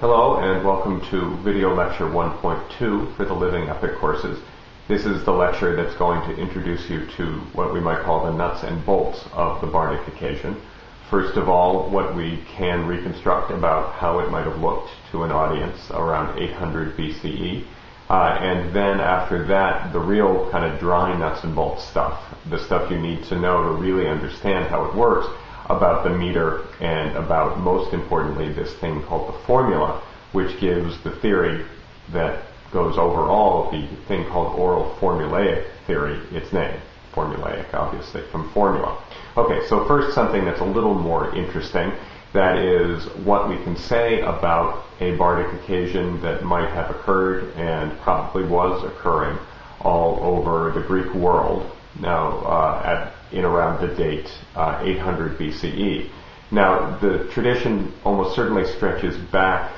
Hello and welcome to video lecture 1.2 for the Living Epic courses. This is the lecture that's going to introduce you to what we might call the nuts and bolts of the Bardic occasion. First of all, what we can reconstruct about how it might have looked to an audience around 800 BCE. Uh, and then after that, the real kind of dry nuts and bolts stuff, the stuff you need to know to really understand how it works about the meter and about, most importantly, this thing called the formula, which gives the theory that goes over all the thing called oral formulaic theory its name. Formulaic, obviously, from formula. Okay, so first something that's a little more interesting. That is what we can say about a bardic occasion that might have occurred and probably was occurring all over the Greek world. Now, uh, at in around the date uh, 800 BCE. Now, the tradition almost certainly stretches back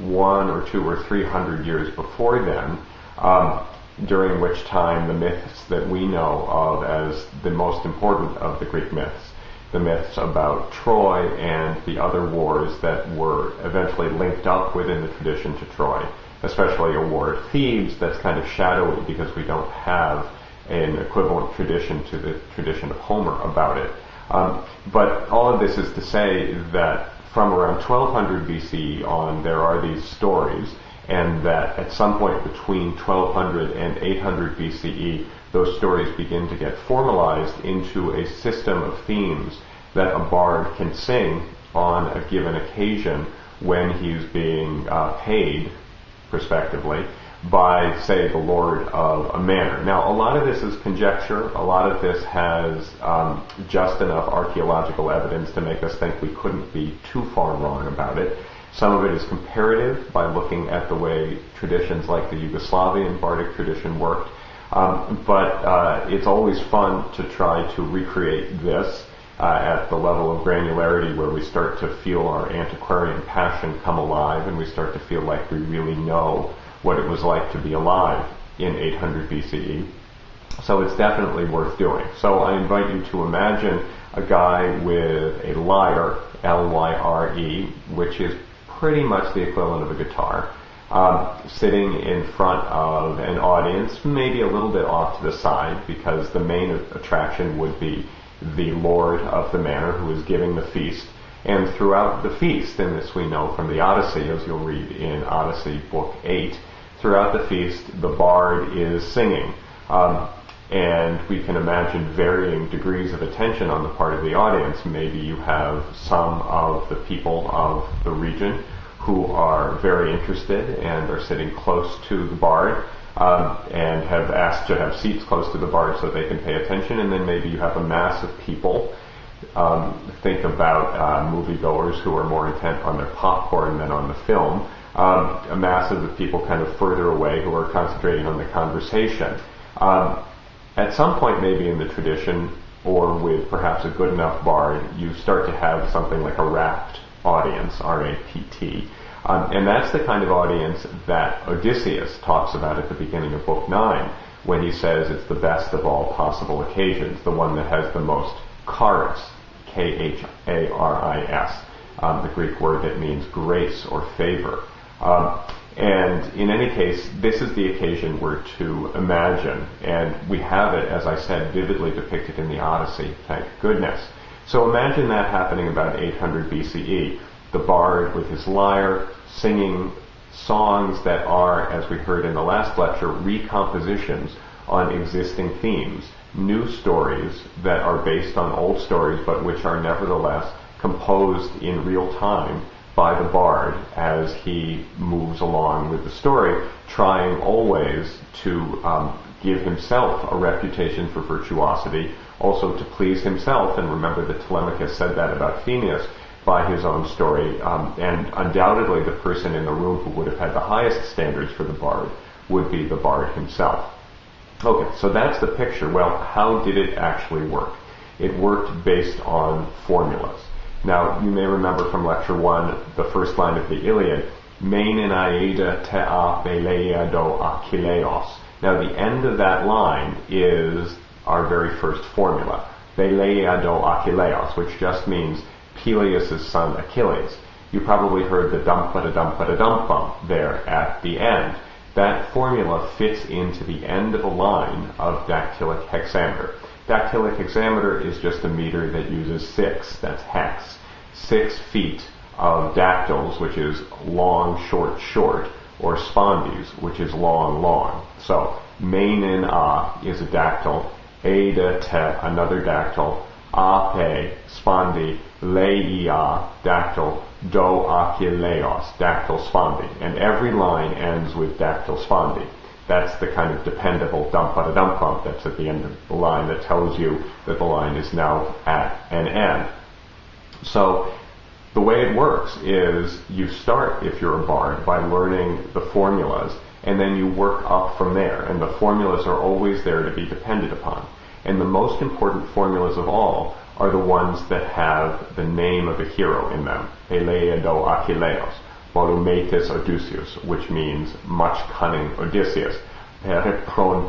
one or two or three hundred years before then, um, during which time the myths that we know of as the most important of the Greek myths, the myths about Troy and the other wars that were eventually linked up within the tradition to Troy, especially a war at Thebes that's kind of shadowy because we don't have an equivalent tradition to the tradition of Homer about it. Um, but all of this is to say that from around 1200 BCE on, there are these stories, and that at some point between 1200 and 800 BCE, those stories begin to get formalized into a system of themes that a bard can sing on a given occasion when he's being uh, paid, prospectively, by, say, the lord of a manor. Now, a lot of this is conjecture. A lot of this has um, just enough archaeological evidence to make us think we couldn't be too far wrong about it. Some of it is comparative by looking at the way traditions like the Yugoslavian Bardic tradition worked. Um, but uh, it's always fun to try to recreate this uh, at the level of granularity where we start to feel our antiquarian passion come alive and we start to feel like we really know what it was like to be alive in 800 BCE. So it's definitely worth doing. So I invite you to imagine a guy with a lyre, L-Y-R-E, which is pretty much the equivalent of a guitar, um, sitting in front of an audience, maybe a little bit off to the side, because the main attraction would be the lord of the manor who is giving the feast. And throughout the feast, and this we know from the Odyssey, as you'll read in Odyssey Book 8, throughout the feast, the bard is singing. Um, and we can imagine varying degrees of attention on the part of the audience. Maybe you have some of the people of the region who are very interested and are sitting close to the bard um, and have asked to have seats close to the bard so they can pay attention. And then maybe you have a mass of people. Um, think about uh, moviegoers who are more intent on their popcorn than on the film um, a mass of people kind of further away who are concentrating on the conversation. Um, at some point, maybe in the tradition, or with perhaps a good enough bard, you start to have something like a rapt audience, R-A-P-T. Um, and that's the kind of audience that Odysseus talks about at the beginning of Book 9, when he says it's the best of all possible occasions, the one that has the most charis, K-H-A-R-I-S, um, the Greek word that means grace or favor. Um, and in any case, this is the occasion we're to imagine, and we have it, as I said, vividly depicted in the Odyssey, thank goodness. So imagine that happening about 800 BCE. The bard with his lyre singing songs that are, as we heard in the last lecture, recompositions on existing themes, new stories that are based on old stories but which are nevertheless composed in real time by the bard as he moves along with the story, trying always to um, give himself a reputation for virtuosity, also to please himself. And remember that Telemachus said that about Phemius by his own story. Um, and undoubtedly, the person in the room who would have had the highest standards for the bard would be the bard himself. Okay, so that's the picture. Well, how did it actually work? It worked based on formulas. Now, you may remember from lecture one, the first line of the Iliad, Main aida te a do achilleos. Now, the end of that line is our very first formula, do achilleos, which just means Peleus' son Achilles. You probably heard the dump but a dump but a dump bump there at the end. That formula fits into the end of a line of dactylic hexameter. Dactylic hexameter is just a meter that uses six, that's hex, six feet of dactyls, which is long, short, short, or spondees, which is long, long. So, main in a is a dactyl, a de te, another dactyl, a pe, spondee, leia, dactyl, do achilleos, dactyl spondee. And every line ends with dactyl spondee. That's the kind of dependable dump a dump bump that's at the end of the line that tells you that the line is now at an end. So the way it works is you start, if you're a bard, by learning the formulas, and then you work up from there. And the formulas are always there to be depended upon. And the most important formulas of all are the ones that have the name of a hero in them. Peleiado Achilleos, polumetis Odysseus, which means much cunning Odysseus. periphron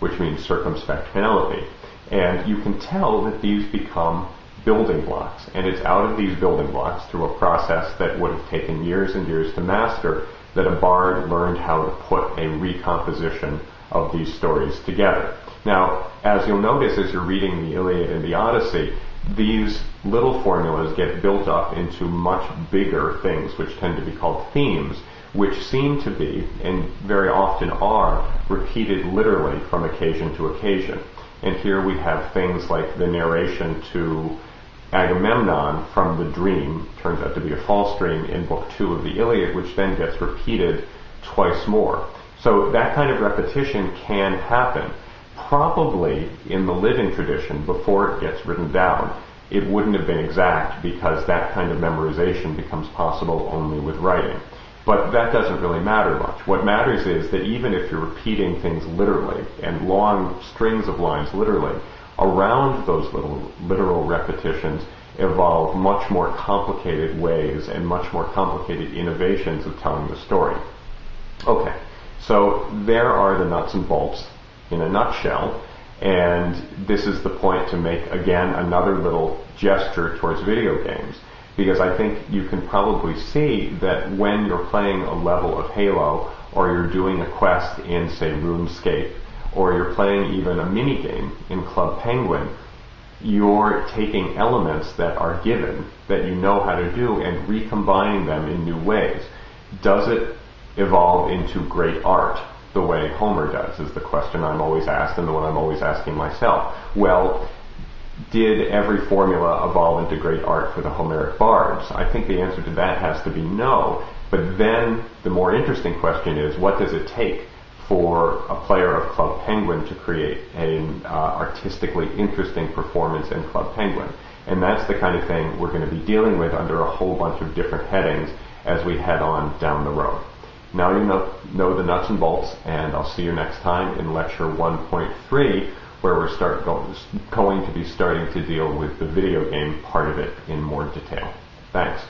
which means circumspect Penelope. And you can tell that these become building blocks. And it's out of these building blocks through a process that would have taken years and years to master that a bard learned how to put a recomposition of these stories together. Now, as you'll notice as you're reading the Iliad and the Odyssey, these little formulas get built up into much bigger things, which tend to be called themes, which seem to be, and very often are, repeated literally from occasion to occasion. And here we have things like the narration to Agamemnon from the dream turns out to be a false dream in Book 2 of the Iliad, which then gets repeated twice more. So that kind of repetition can happen. Probably in the living tradition, before it gets written down, it wouldn't have been exact because that kind of memorization becomes possible only with writing. But that doesn't really matter much. What matters is that even if you're repeating things literally and long strings of lines literally, around those little literal repetitions evolve much more complicated ways and much more complicated innovations of telling the story. Okay, so there are the nuts and bolts in a nutshell, and this is the point to make again another little gesture towards video games. Because I think you can probably see that when you're playing a level of Halo or you're doing a quest in, say, RuneScape or you're playing even a mini game in Club Penguin, you're taking elements that are given that you know how to do and recombining them in new ways. Does it evolve into great art the way Homer does? Is the question I'm always asked and the one I'm always asking myself. Well, did every formula evolve into great art for the Homeric bards? I think the answer to that has to be no. But then the more interesting question is what does it take for a player of Club Penguin to create an uh, artistically interesting performance in Club Penguin. And that's the kind of thing we're going to be dealing with under a whole bunch of different headings as we head on down the road. Now you know, know the nuts and bolts, and I'll see you next time in lecture 1.3, where we're start go- going to be starting to deal with the video game part of it in more detail. Thanks.